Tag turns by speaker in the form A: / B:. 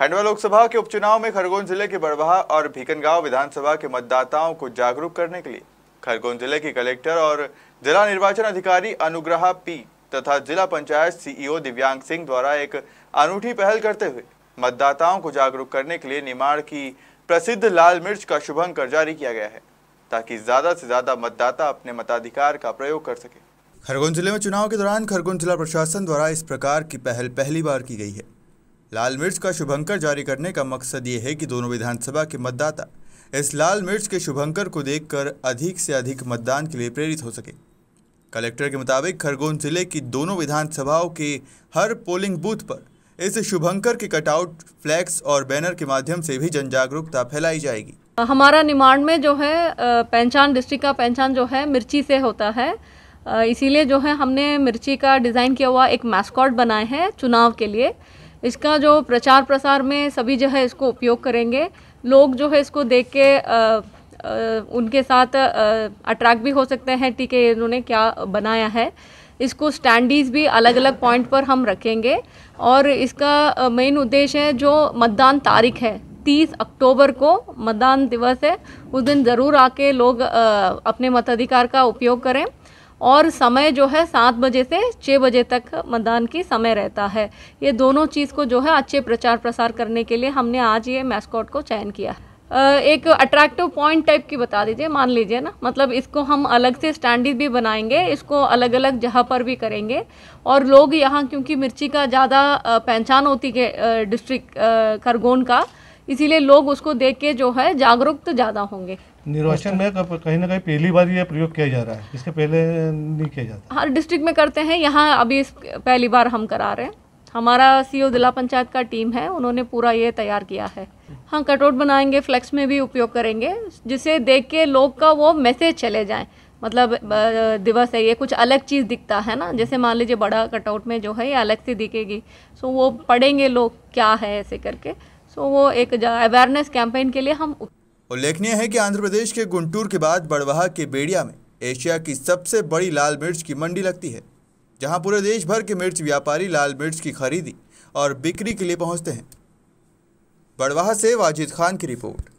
A: खंडवा लोकसभा के उपचुनाव में खरगोन ज़िले के बड़वाहा और भीकनगांव विधानसभा के मतदाताओं को जागरूक करने के लिए खरगोन ज़िले की कलेक्टर और जिला निर्वाचन अधिकारी अनुग्रहा पी तथा जिला पंचायत सीईओ दिव्यांग सिंह द्वारा एक अनूठी पहल करते हुए मतदाताओं को जागरूक करने के लिए निमाड़ की प्रसिद्ध लाल मिर्च का शुभंकर जारी किया गया है, ताकि ज़्यादा से ज़्यादा मतदाता अपने मताधिकार का प्रयोग कर सके। खरगोन ज़िले में चुनाव के दौरान खरगोन जिला प्रशासन द्वारा इस प्रकार की पहल पहली बार की गई है। लाल मिर्च का शुभंकर जारी करने का मकसद ये है कि दोनों विधानसभा के मतदाता इस लाल मिर्च के शुभंकर को देखकर अधिक से अधिक मतदान के लिए प्रेरित हो सके। कलेक्टर के मुताबिक खरगोन ज़िले की दोनों विधानसभाओं के हर पोलिंग बूथ पर इस शुभंकर के कटआउट फ्लैक्स और बैनर के माध्यम से भी जन जागरूकता फैलाई जाएगी।
B: हमारा निमाड़ में जो है पहचान डिस्ट्रिक्ट का पहचान जो है, मिर्ची से होता है। इसीलिए जो है, हमने मिर्ची का डिज़ाइन किया हुआ एक मैस्कॉट बनाए हैं चुनाव के लिए। इसका जो प्रचार प्रसार में सभी जो है इसको उपयोग करेंगे। लोग जो है इसको देख के उनके साथ अट्रैक्ट भी हो सकते हैं। है, इन्होंने क्या बनाया है। इसको स्टैंडीज भी अलग अलग पॉइंट पर हम रखेंगे। और इसका मेन उद्देश्य है जो मतदान तारीख है, तीस अक्टूबर को मतदान दिवस है, उस दिन ज़रूर आके लोग अपने मताधिकार का उपयोग करें। और समय जो है सात बजे से छः बजे तक मतदान की समय रहता है। ये दोनों चीज़ को जो है अच्छे प्रचार प्रसार करने के लिए हमने आज ये मैस्कॉट को चयन किया एक अट्रैक्टिव पॉइंट टाइप की बता दीजिए, मान लीजिए ना। मतलब इसको हम अलग से स्टैंडर्ड भी बनाएँगे, इसको अलग अलग जगह पर भी करेंगे। और लोग यहाँ, क्योंकि मिर्ची का ज़्यादा पहचान होती है डिस्ट्रिक्ट खरगोन का इसीलिए लोग उसको देख के जो है जागरूक तो ज़्यादा होंगे।
C: निर्वाचन में कहीं ना कहीं पहली बार ये प्रयोग किया जा रहा है इसके पहले नहीं किया जाता।
B: हर डिस्ट्रिक्ट में करते हैं यहाँ अभी पहली बार हम करा रहे हैं। हमारा सीओ जिला पंचायत का टीम है उन्होंने पूरा ये तैयार किया है। हाँ कटआउट बनाएँगे फ्लेक्स में भी उपयोग करेंगे जिसे देख के लोग का वो मैसेज चले जाए। मतलब दिवस है ये कुछ अलग चीज़ दिखता है ना जैसे मान लीजिए बड़ा कटआउट में जो है ये अलग से दिखेगी। सो वो पढ़ेंगे लोग क्या है ऐसे करके। सो वो एक अवेयरनेस कैंपेन के लिए हम
A: उल्लेखनीय है कि आंध्र प्रदेश के गुंटूर के बाद बड़वाहा के बेड़िया में एशिया की सबसे बड़ी लाल मिर्च की मंडी लगती है, जहाँ पूरे देश भर के मिर्च व्यापारी लाल मिर्च की खरीदी और बिक्री के लिए पहुँचते हैं। बड़वाहा से वाजिद खान की रिपोर्ट।